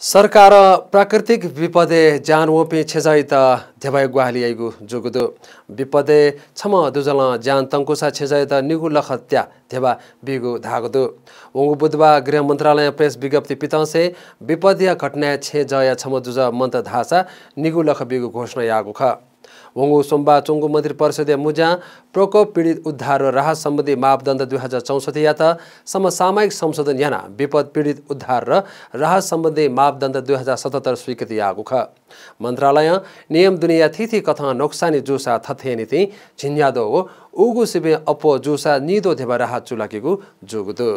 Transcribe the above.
सरकार प्राकृतिक विपदे जान ओपे छेजाइत धेबाय ग्वाहाली आइगु जुगुदु। विपदे छम दुजल जान तङ्कुसा छेजाइत निगु लखत्या धेबा बिगु धागुदु। उङ्गु बुधबार गृह मन्त्रालय प्रेस विज्ञप्ति पितंसे विपदीय घटना छे जया छम दुज मन्त धासा निगु लख बिगु घोषणा यागु ख। वङ्गु सोमबा चुङ्गु मन्त्री परिषदीय मुजा प्रकोप पीडित उद्धार र राहत सम्बन्धी मापदण्ड दुई हजार चौसठी या त समसामयिक संशोधन याना विपद पीडित उद्धार र राहत सम्बन्धी मापदण्ड दुई हजार सतहत्तर स्वीकृति आगु ख। मन्त्रालय नियम दुनिया थिथि कथा नोक्सानी जुसा थथे नीति झिन्यादो उगु सिबे अपो जुसा निदो धेबा राहत चुलाकेगु जुगुदु।